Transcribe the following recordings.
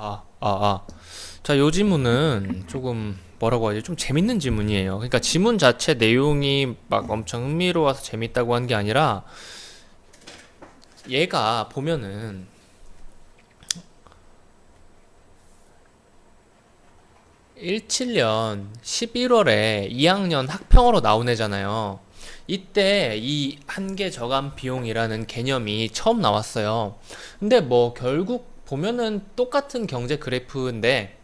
아, 아, 아. 자, 요 질문은 조금 뭐라고 하지? 좀 재밌는 질문이에요. 그러니까 지문 자체 내용이 막 엄청 흥미로워서 재밌다고 한 게 아니라 얘가 보면은 17년 11월에 2학년 학평으로 나온 애잖아요. 이때 이 한계 저감 비용이라는 개념이 처음 나왔어요. 근데 뭐 결국 보면은 똑같은 경제 그래프인데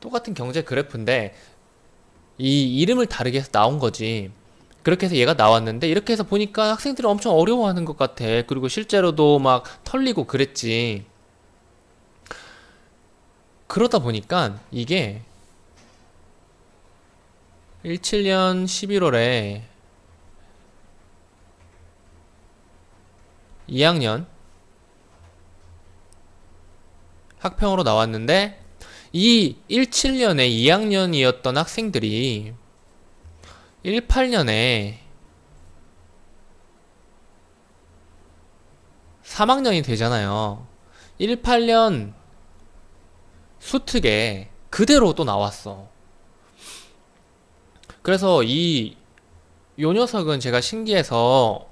똑같은 경제 그래프인데 이 이름을 다르게 해서 나온 거지. 그렇게 해서 얘가 나왔는데 이렇게 해서 보니까 학생들이 엄청 어려워하는 것 같아. 그리고 실제로도 막 털리고 그랬지. 그러다 보니까 이게 17년 11월에 2학년 학평으로 나왔는데 이 17년에 2학년이었던 학생들이 18년에 3학년이 되잖아요. 18년 수특에 그대로 또 나왔어. 그래서 이 요 녀석은 제가 신기해서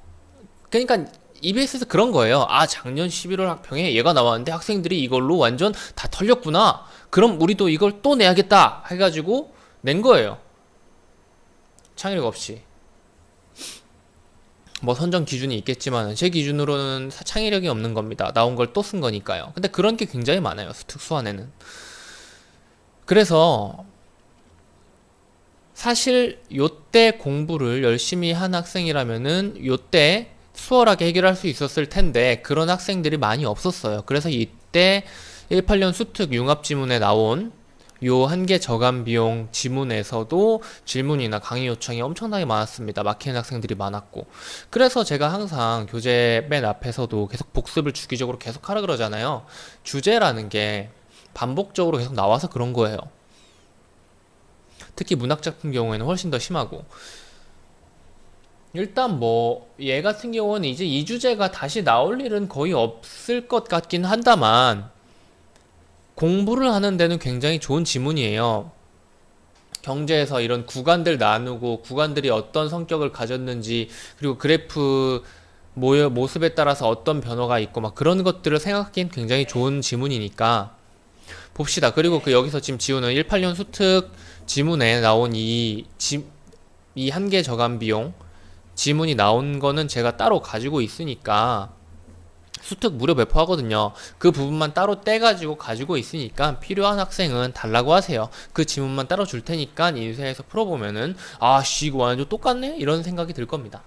그러니까 EBS에서 그런 거예요. 아 작년 11월 학평에 얘가 나왔는데 학생들이 이걸로 완전 다 털렸구나. 그럼 우리도 이걸 또 내야겠다 해가지고 낸 거예요. 창의력 없이. 뭐 선정 기준이 있겠지만 제 기준으로는 창의력이 없는 겁니다. 나온 걸 또 쓴 거니까요. 근데 그런 게 굉장히 많아요. 특수한에는. 그래서 사실 요때 공부를 열심히 한 학생이라면은 요때 수월하게 해결할 수 있었을 텐데 그런 학생들이 많이 없었어요. 그래서 이때 18년 수특 융합 지문에 나온 요 한계 저감 비용 지문에서도 질문이나 강의 요청이 엄청나게 많았습니다. 막히는 학생들이 많았고. 그래서 제가 항상 교재 맨 앞에서도 계속 복습을 주기적으로 계속 하라 그러잖아요. 주제라는 게 반복적으로 계속 나와서 그런 거예요. 특히 문학 작품 경우에는 훨씬 더 심하고 일단 뭐 얘 같은 경우는 이제 이 주제가 다시 나올 일은 거의 없을 것 같긴 한다만 공부를 하는 데는 굉장히 좋은 지문이에요. 경제에서 이런 구간들 나누고 구간들이 어떤 성격을 가졌는지 그리고 그래프 모여, 모습에 따라서 어떤 변화가 있고 막 그런 것들을 생각하기엔 굉장히 좋은 지문이니까 봅시다. 그리고 그 여기서 지금 지우는 18년 수특 지문에 나온 이, 지, 이 한계 저감 비용 지문이 나온 거는 제가 따로 가지고 있으니까 수특 무료 배포하거든요. 그 부분만 따로 떼가지고 가지고 있으니까 필요한 학생은 달라고 하세요. 그 지문만 따로 줄 테니까 인쇄해서 풀어보면은 아씨 이거 완전 똑같네? 이런 생각이 들 겁니다.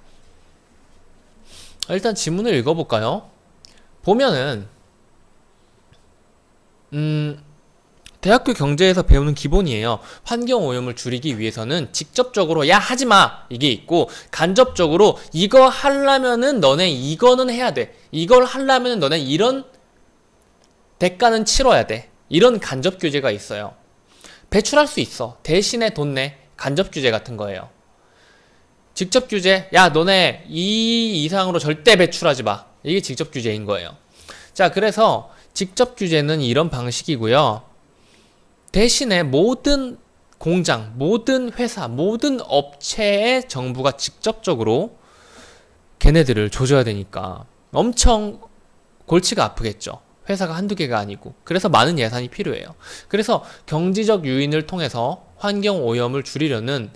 일단 지문을 읽어볼까요? 보면은 음 대학교 경제에서 배우는 기본이에요. 환경 오염을 줄이기 위해서는 직접적으로 야 하지 마 이게 있고 간접적으로 이거 하려면은 너네 이거는 해야 돼. 이걸 하려면은 너네 이런 대가는 치러야 돼. 이런 간접 규제가 있어요. 배출할 수 있어. 대신에 돈 내. 간접 규제 같은 거예요. 직접 규제. 야 너네 이 이상으로 절대 배출하지 마. 이게 직접 규제인 거예요. 자 그래서 직접 규제는 이런 방식이고요. 대신에 모든 공장, 모든 회사, 모든 업체에 정부가 직접적으로 걔네들을 조져야 되니까 엄청 골치가 아프겠죠. 회사가 한두 개가 아니고. 그래서 많은 예산이 필요해요. 그래서 경제적 유인을 통해서 환경 오염을 줄이려는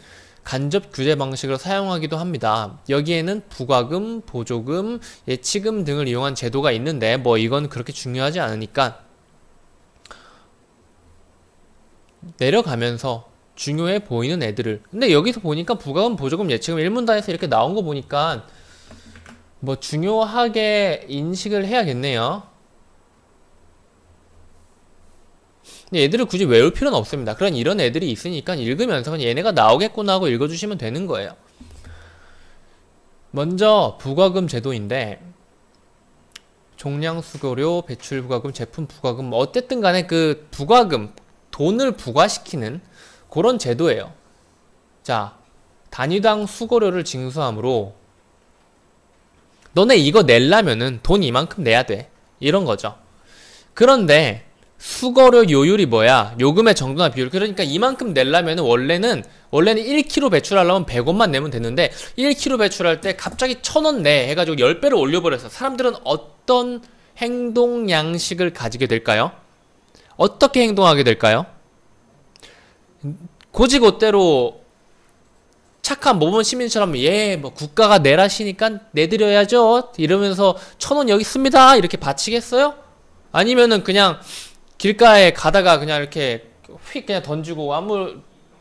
간접 규제 방식을 사용하기도 합니다. 여기에는 부과금, 보조금, 예치금 등을 이용한 제도가 있는데 뭐 이건 그렇게 중요하지 않으니까 내려가면서 중요해 보이는 애들을. 근데 여기서 보니까 부가금 보조금 예치금 일문단에서 이렇게 나온 거 보니까 뭐 중요하게 인식을 해야겠네요. 근데 얘들을 굳이 외울 필요는 없습니다. 그런 이런 애들이 있으니까 읽으면서 그냥 얘네가 나오겠구나 하고 읽어주시면 되는 거예요. 먼저 부가금 제도인데 종량수고료, 배출부가금, 제품부가금 뭐 어쨌든 간에 그 부가금 돈을 부과시키는 그런 제도예요. 자, 단위당 수고료를 징수함으로 너네 이거 낼라면은 돈 이만큼 내야 돼. 이런 거죠. 그런데 수거료 요율이 뭐야? 요금의 정도나 비율. 그러니까 이만큼 내려면 원래는 원래는 1kg 배출하려면 100원만 내면 되는데 1kg 배출할 때 갑자기 1000원 내 해가지고 10배를 올려버려서 사람들은 어떤 행동 양식을 가지게 될까요? 어떻게 행동하게 될까요? 고지고대로 착한 모범 시민처럼 예, 뭐 국가가 내라시니까 내드려야죠. 이러면서 천 원 여기 있습니다. 이렇게 바치겠어요? 아니면은 그냥 길가에 가다가 그냥 이렇게 휙 그냥 던지고 아무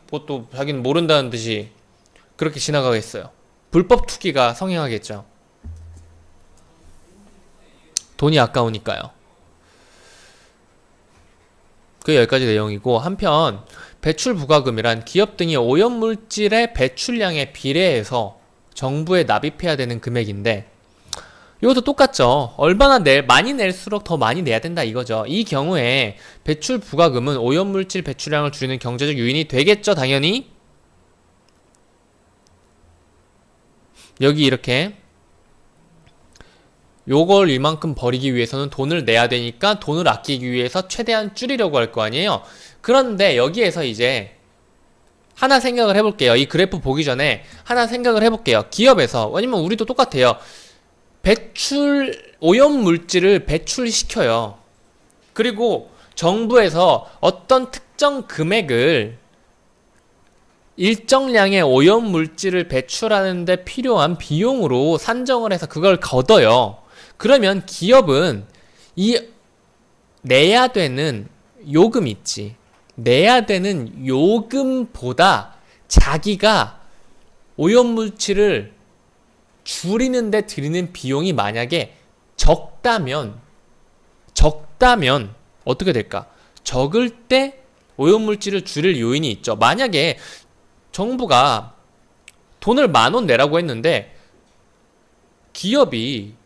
것도 자기는 모른다는 듯이 그렇게 지나가겠어요. 불법 투기가 성행하겠죠. 돈이 아까우니까요. 그 여기까지 내용이고 한편 배출 부과금이란 기업 등이 오염물질의 배출량에 비례해서 정부에 납입해야 되는 금액인데 이것도 똑같죠. 얼마나 낼, 많이 낼수록 더 많이 내야 된다 이거죠. 이 경우에 배출 부과금은 오염물질 배출량을 줄이는 경제적 요인이 되겠죠, 당연히. 여기 이렇게 요걸 이만큼 버리기 위해서는 돈을 내야 되니까 돈을 아끼기 위해서 최대한 줄이려고 할 거 아니에요. 그런데 여기에서 이제 하나 생각을 해볼게요. 이 그래프 보기 전에 하나 생각을 해볼게요. 기업에서 왜냐면 우리도 똑같아요. 배출 오염 물질을 배출시켜요. 그리고 정부에서 어떤 특정 금액을 일정량의 오염 물질을 배출하는데 필요한 비용으로 산정을 해서 그걸 걷어요. 그러면 기업은 이 내야 되는 요금 있지. 내야 되는 요금보다 자기가 오염물질을 줄이는데 들이는 비용이 만약에 적다면 적다면 어떻게 될까? 적을 때 오염물질을 줄일 요인이 있죠. 만약에 정부가 돈을 만 원 내라고 했는데 기업이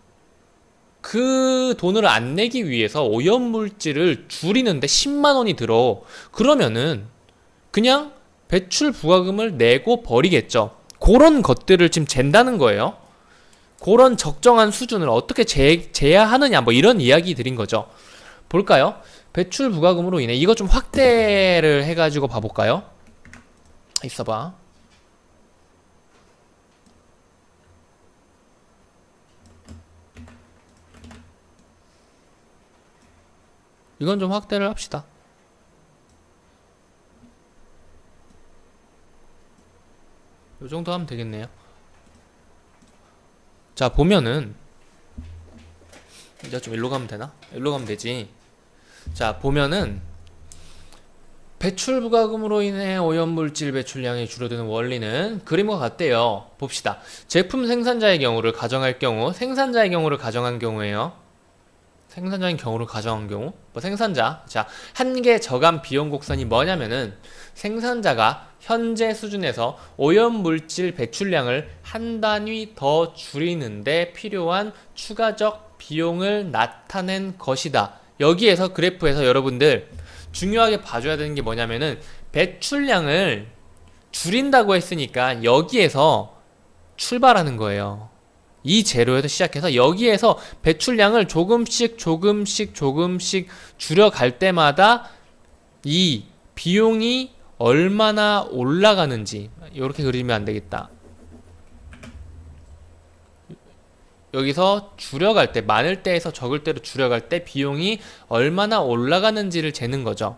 그 돈을 안 내기 위해서 오염물질을 줄이는데 10만 원이 들어. 그러면은 그냥 배출 부과금을 내고 버리겠죠. 그런 것들을 지금 잰다는 거예요. 그런 적정한 수준을 어떻게 재, 재야 하느냐 뭐 이런 이야기 드린 거죠. 볼까요? 배출 부과금으로 인해 이거 좀 확대를 해가지고 봐볼까요? 있어봐. 이건 좀 확대를 합시다. 이 정도 하면 되겠네요. 자, 보면은 이제 좀 일로 가면 되나? 일로 가면 되지. 자, 보면은 배출 부가금으로 인해 오염물질 배출량이 줄어드는 원리는 그림과 같대요. 봅시다. 제품 생산자의 경우를 가정할 경우, 생산자의 경우를 가정한 경우에요. 생산자인 경우를 가정한 경우? 뭐 생산자. 자 한계 저감 비용 곡선이 뭐냐면은 생산자가 현재 수준에서 오염물질 배출량을 한 단위 더 줄이는데 필요한 추가적 비용을 나타낸 것이다. 여기에서 그래프에서 여러분들 중요하게 봐줘야 되는 게 뭐냐면은 배출량을 줄인다고 했으니까 여기에서 출발하는 거예요 이 재료에서 시작해서 여기에서 배출량을 조금씩 조금씩 조금씩 줄여갈 때마다 이 비용이 얼마나 올라가는지 이렇게 그리면 안 되겠다. 여기서 줄여갈 때 많을 때에서 적을 때로 줄여갈 때 비용이 얼마나 올라가는지를 재는 거죠.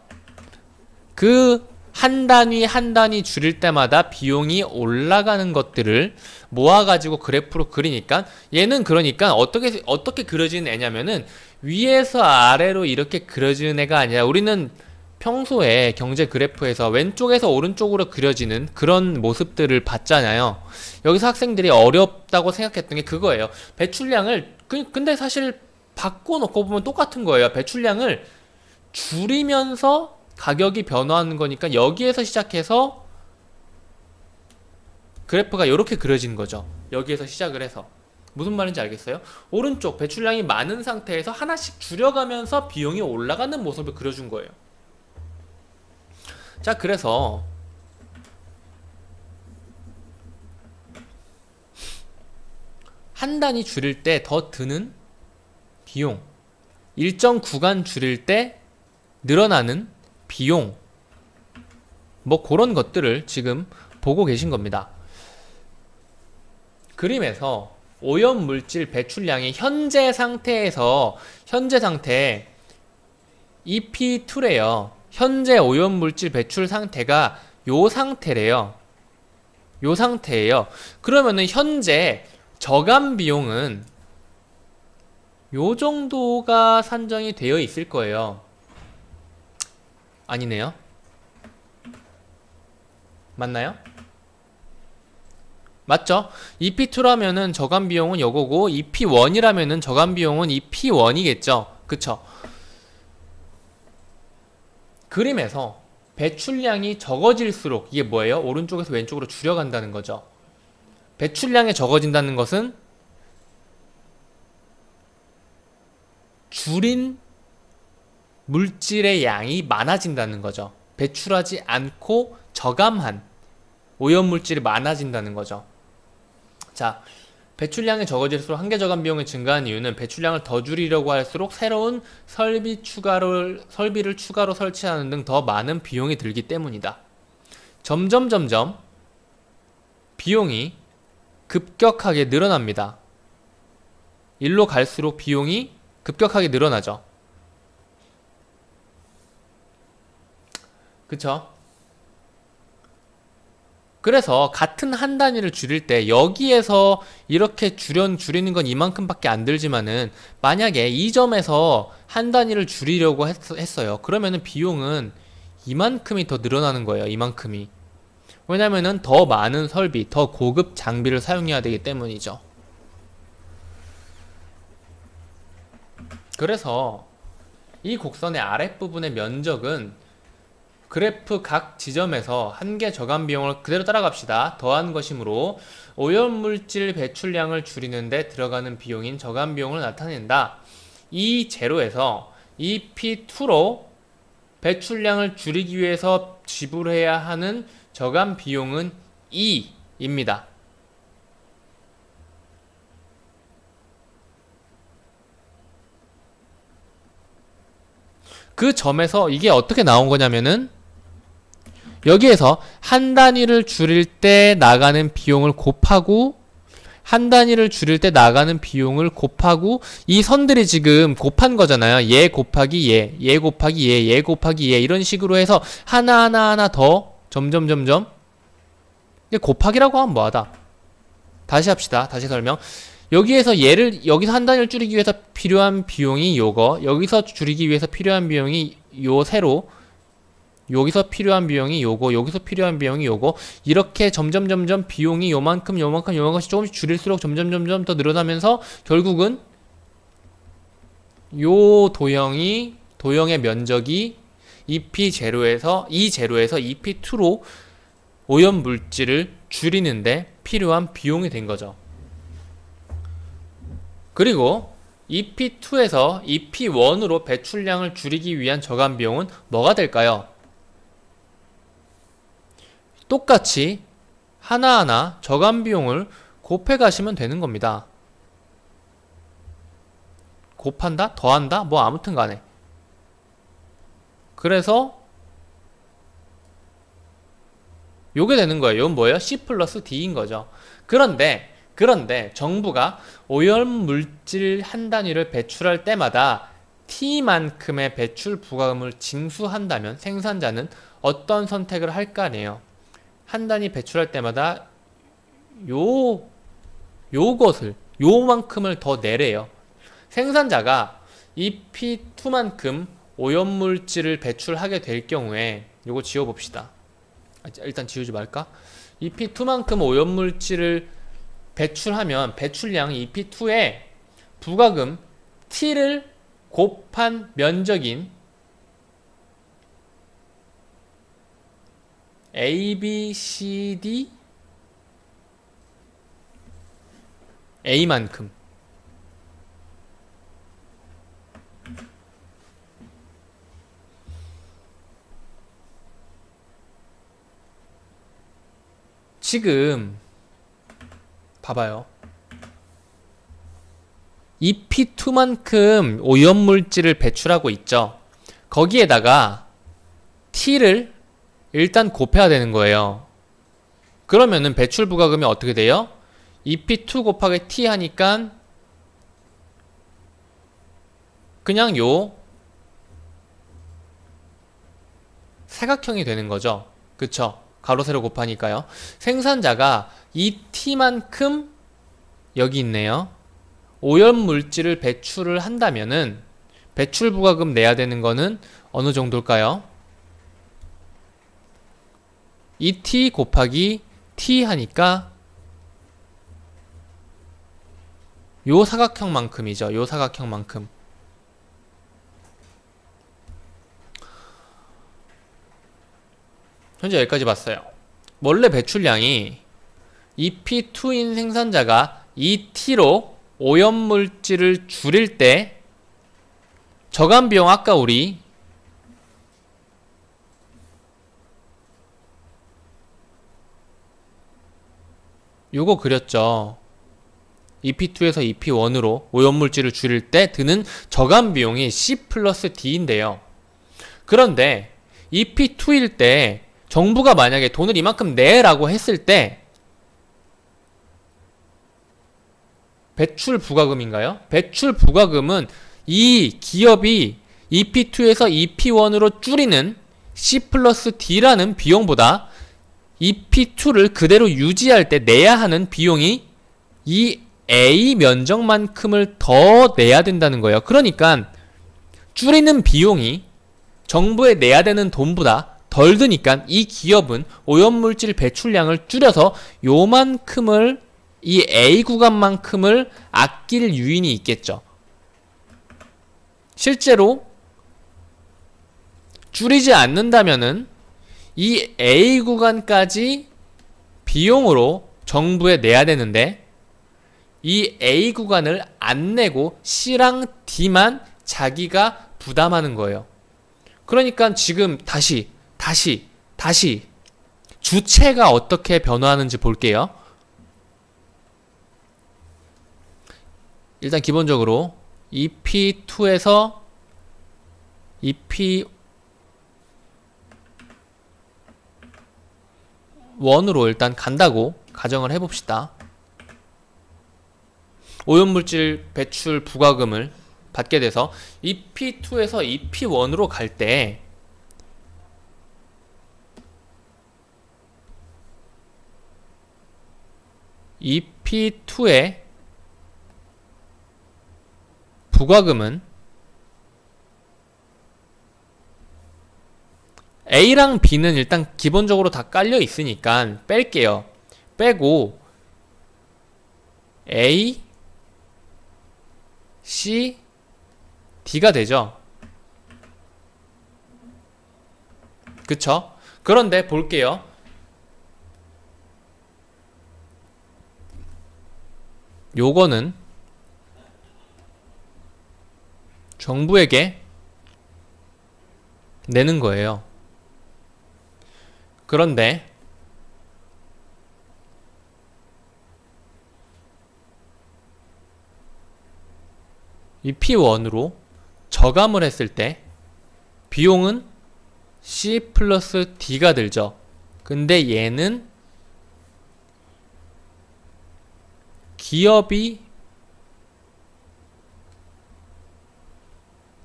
그 한 단위 한 단위 줄일 때마다 비용이 올라가는 것들을 모아가지고 그래프로 그리니까 얘는 그러니까 어떻게 어떻게 그려지는 애냐면은 위에서 아래로 이렇게 그려지는 애가 아니라 우리는 평소에 경제 그래프에서 왼쪽에서 오른쪽으로 그려지는 그런 모습들을 봤잖아요. 여기서 학생들이 어렵다고 생각했던 게 그거예요. 배출량을 그, 근데 사실 바꿔놓고 보면 똑같은 거예요. 배출량을 줄이면서 가격이 변화하는 거니까 여기에서 시작해서 그래프가 이렇게 그려지는 거죠. 여기에서 시작을 해서. 무슨 말인지 알겠어요? 오른쪽 배출량이 많은 상태에서 하나씩 줄여가면서 비용이 올라가는 모습을 그려준 거예요. 자, 그래서 한 단위 줄일 때 더 드는 비용, 일정 구간 줄일 때 늘어나는 비용 뭐 그런 것들을 지금 보고 계신 겁니다. 그림에서 오염 물질 배출량이 현재 상태에서 현재 상태 EP2래요. 현재 오염 물질 배출 상태가 요 상태래요. 요 상태예요. 그러면은 현재 저감 비용은 요 정도가 산정이 되어 있을 거예요. 아니네요. 맞나요? 맞죠? EP2라면은 저감 비용은 요거고 EP1이라면은 저감 비용은 EP1이겠죠. 그쵸? 그림에서 배출량이 적어질수록 이게 뭐예요? 오른쪽에서 왼쪽으로 줄여간다는 거죠. 배출량이 적어진다는 것은 줄인 물질의 양이 많아진다는 거죠. 배출하지 않고 저감한 오염물질이 많아진다는 거죠. 자, 배출량이 적어질수록 한계 저감 비용이 증가한 이유는 배출량을 더 줄이려고 할수록 새로운 설비 추가를 설비를 추가로 설치하는 등 더 많은 비용이 들기 때문이다. 점점 점점 비용이 급격하게 늘어납니다. 일로 갈수록 비용이 급격하게 늘어나죠. 그쵸? 그래서 같은 한 단위를 줄일 때 여기에서 이렇게 줄여, 줄이는 건 이만큼밖에 안 들지만은 만약에 이 점에서 한 단위를 줄이려고 했, 어요 그러면은 비용은 이만큼이 더 늘어나는 거예요. 이만큼이. 왜냐면은 더 많은 설비, 더 고급 장비를 사용해야 되기 때문이죠. 그래서 이 곡선의 아랫부분의 면적은 그래프 각 지점에서 한계 저감 비용을 그대로 따라갑시다. 더한 것이므로 오염물질 배출량을 줄이는 데 들어가는 비용인 저감 비용을 나타낸다. 이 제로에서 이 P2로 배출량을 줄이기 위해서 지불해야 하는 저감 비용은 2입니다. 그 점에서 이게 어떻게 나온 거냐면은 여기에서 한 단위를 줄일 때 나가는 비용을 곱하고 한 단위를 줄일 때 나가는 비용을 곱하고 이 선들이 지금 곱한 거잖아요. 얘 곱하기 얘, 얘 곱하기 얘, 얘 곱하기 얘 이런 식으로 해서 하나하나 하나 더 점점 점점 곱하기라고 하면 뭐하다. 다시 합시다. 다시 설명. 여기에서 얘를 여기서 한 단위를 줄이기 위해서 필요한 비용이 요거 여기서 줄이기 위해서 필요한 비용이 요 세로 여기서 필요한 비용이 요거 여기서 필요한 비용이 요거 이렇게 점점 점점 비용이 요만큼 요만큼 요만큼씩 조금씩 줄일수록 점점 점점 더 늘어나면서 결국은 요 도형이 도형의 면적이 EP0에서 E0에서 EP2로 오염 물질을 줄이는데 필요한 비용이 된 거죠. 그리고 EP2에서 EP1으로 배출량을 줄이기 위한 저감 비용은 뭐가 될까요? 똑같이 하나하나 저감 비용을 곱해 가시면 되는 겁니다. 곱한다? 더한다? 뭐 아무튼 간에. 그래서 요게 되는 거예요. 이건 뭐예요? C 플러스 D인 거죠. 그런데 그런데 정부가 오염 물질 한 단위를 배출할 때마다 T만큼의 배출 부가금을 징수한다면 생산자는 어떤 선택을 할까 하네요. 한 단위 배출할 때마다 요 요것을 요만큼을 더 내래요. 생산자가 이 P2만큼 오염물질을 배출하게 될 경우에 요거 지워 봅시다. 아, 일단 지우지 말까? 이 P2만큼 오염물질을 배출하면 배출량이 EP2에 부가금 T를 곱한 면적인 A, B, C, D A만큼 지금 봐봐요. EP2만큼 오염물질을 배출하고 있죠. 거기에다가 t를 일단 곱해야 되는 거예요. 그러면은 배출 부가금이 어떻게 돼요? EP2 곱하기 t 하니까 그냥 요 사각형이 되는 거죠. 그쵸? 가로 세로 곱하니까요. 생산자가 이 t만큼 여기 있네요. 오염 물질을 배출을 한다면은 배출 부가금 내야 되는 거는 어느 정도일까요? 2t 곱하기 t 하니까 요 사각형만큼이죠. 요 사각형만큼. 현재 여기까지 봤어요. 원래 배출량이 EP2인 생산자가 2T로 오염물질을 줄일 때 저감 비용 아까 우리 요거 그렸죠. EP2에서 EP1으로 오염물질을 줄일 때 드는 저감 비용이 C 플러스 D인데요. 그런데 EP2일 때 정부가 만약에 돈을 이만큼 내라고 했을 때 배출 부가금인가요? 배출 부가금은 이 기업이 EP2에서 EP1으로 줄이는 C 플러스 D라는 비용보다 EP2를 그대로 유지할 때 내야 하는 비용이 이 A 면적만큼을 더 내야 된다는 거예요. 그러니까 줄이는 비용이 정부에 내야 되는 돈보다 덜 드니까 이 기업은 오염물질 배출량을 줄여서 요만큼을 이 A 구간만큼을 아낄 유인이 있겠죠. 실제로 줄이지 않는다면은 이 A 구간까지 비용으로 정부에 내야 되는데 이 A 구간을 안 내고 C랑 D만 자기가 부담하는 거예요. 그러니까 지금 다시 다시 다시 주체가 어떻게 변화하는지 볼게요. 일단 기본적으로 EP2에서 EP 1으로 일단 간다고 가정을 해봅시다. 오염물질 배출 부가금을 받게 돼서 EP2에서 EP1으로 갈 때 EP2의 부가금은 A랑 B는 일단 기본적으로 다 깔려 있으니까 뺄게요. 빼고 A, C, D가 되죠. 그쵸? 그런데 볼게요. 요거는 정부에게 내는 거예요. 그런데 이 P1으로 저감을 했을 때 비용은 C 플러스 D가 들죠. 근데 얘는 기업이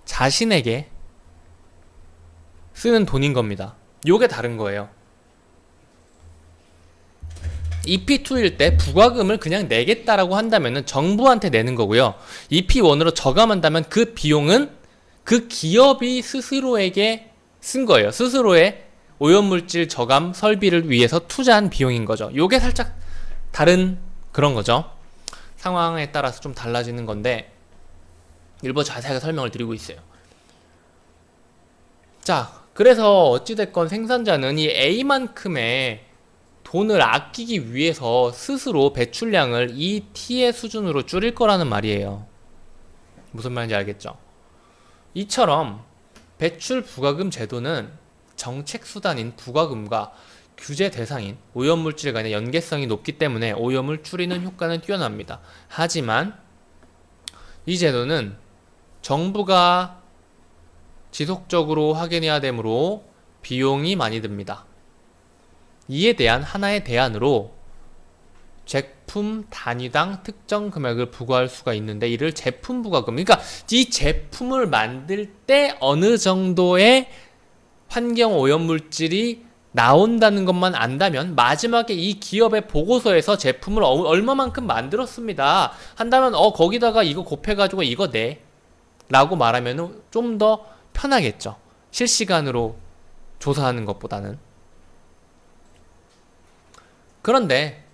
자신에게 쓰는 돈인 겁니다. 요게 다른 거예요. EP2일 때 부가금을 그냥 내겠다라고 한다면 정부한테 내는 거고요. EP1으로 저감한다면 그 비용은 그 기업이 스스로에게 쓴 거예요. 스스로의 오염물질 저감 설비를 위해서 투자한 비용인 거죠. 요게 살짝 다른 그런 거죠. 상황에 따라서 좀 달라지는 건데 일부 자세하게 설명을 드리고 있어요. 자, 그래서 어찌됐건 생산자는 이 A만큼의 돈을 아끼기 위해서 스스로 배출량을 이 T의 수준으로 줄일 거라는 말이에요. 무슨 말인지 알겠죠? 이처럼 배출 부가금 제도는 정책 수단인 부가금과 규제 대상인 오염물질 간의 연계성이 높기 때문에 오염을 줄이는 효과는 뛰어납니다. 하지만 이 제도는 정부가 지속적으로 확인해야 되므로 비용이 많이 듭니다. 이에 대한 하나의 대안으로 제품 단위당 특정 금액을 부과할 수가 있는데 이를 제품 부과금. 그러니까 이 제품을 만들 때 어느 정도의 환경 오염 물질이 나온다는 것만 안다면 마지막에 이 기업의 보고서에서 제품을 어, 얼마만큼 만들었습니다. 한다면 어 거기다가 이거 곱해가지고 이거 내 라고 말하면 좀 더 편하겠죠. 실시간으로 조사하는 것보다는 그런데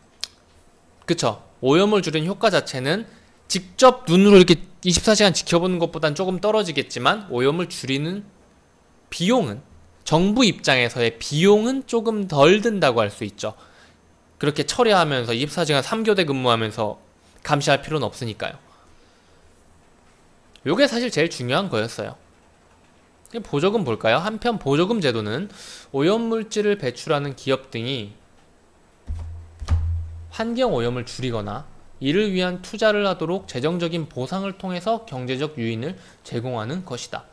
그쵸 오염을 줄인 효과 자체는 직접 눈으로 이렇게 24시간 지켜보는 것보단 조금 떨어지겠지만 오염을 줄이는 비용은 정부 입장에서의 비용은 조금 덜 든다고 할 수 있죠. 그렇게 처리하면서 24시간 3교대 근무하면서 감시할 필요는 없으니까요. 요게 사실 제일 중요한 거였어요. 보조금 볼까요? 한편 보조금 제도는 오염물질을 배출하는 기업 등이 환경 오염을 줄이거나 이를 위한 투자를 하도록 재정적인 보상을 통해서 경제적 유인을 제공하는 것이다.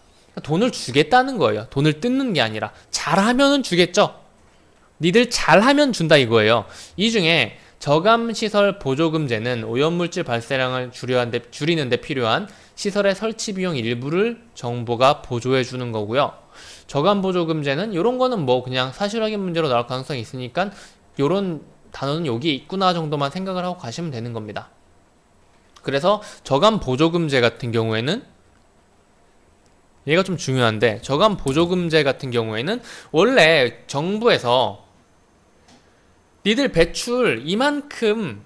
돈을 주겠다는 거예요. 돈을 뜯는 게 아니라 잘하면은 주겠죠. 니들 잘하면 준다 이거예요. 이 중에 저감시설 보조금제는 오염물질 발생량을 줄이는 데 필요한 시설의 설치 비용 일부를 정부가 보조해 주는 거고요. 저감 보조금제는 이런 거는 뭐 그냥 사실확인 문제로 나올 가능성이 있으니까 이런 단어는 여기 있구나 정도만 생각을 하고 가시면 되는 겁니다. 그래서 저감 보조금제 같은 경우에는 얘가 좀 중요한데 저감 보조금제 같은 경우에는 원래 정부에서 니들 배출 이만큼까지만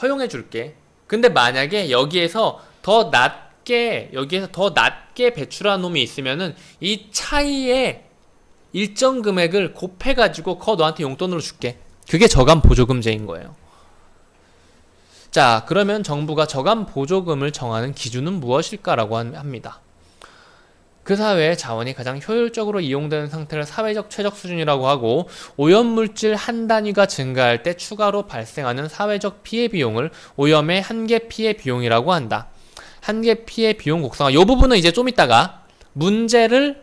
허용해 줄게. 근데 만약에 여기에서 더 낮게 여기에서 더 낮게 배출한 놈이 있으면은 이 차이에 일정 금액을 곱해가지고 거 너한테 용돈으로 줄게. 그게 저감 보조금제인 거예요. 자, 그러면 정부가 저감 보조금을 정하는 기준은 무엇일까라고 합니다. 그 사회의 자원이 가장 효율적으로 이용되는 상태를 사회적 최적 수준이라고 하고 오염물질 한 단위가 증가할 때 추가로 발생하는 사회적 피해 비용을 오염의 한계 피해 비용이라고 한다. 한계 피해 비용 곡성화. 이 부분은 이제 좀 이따가 문제를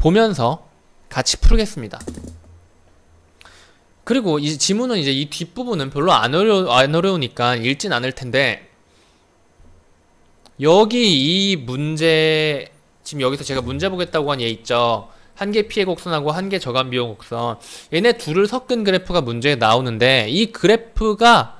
보면서 같이 풀겠습니다. 그리고 이 지문은 이제 이 뒷부분은 별로 안, 어려, 안 어려우니까 읽진 않을 텐데 여기 이 문제 지금 여기서 제가 문제 보겠다고 한 얘 있죠. 한계 피해 곡선하고 한계 저감 비용 곡선 얘네 둘을 섞은 그래프가 문제에 나오는데 이 그래프가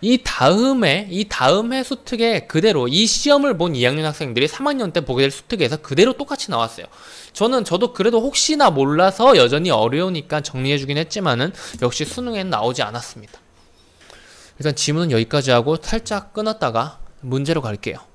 이 다음에 이 다음 해 수특에 그대로 이 시험을 본 2학년 학생들이 3학년 때 보게 될 수특에서 그대로 똑같이 나왔어요. 저는 저도 그래도 혹시나 몰라서 여전히 어려우니까 정리해 주긴 했지만은 역시 수능에는 나오지 않았습니다. 일단 지문은 여기까지 하고 살짝 끊었다가 문제로 갈게요.